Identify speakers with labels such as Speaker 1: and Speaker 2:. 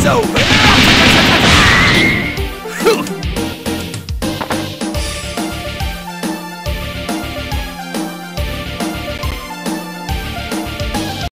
Speaker 1: So. over.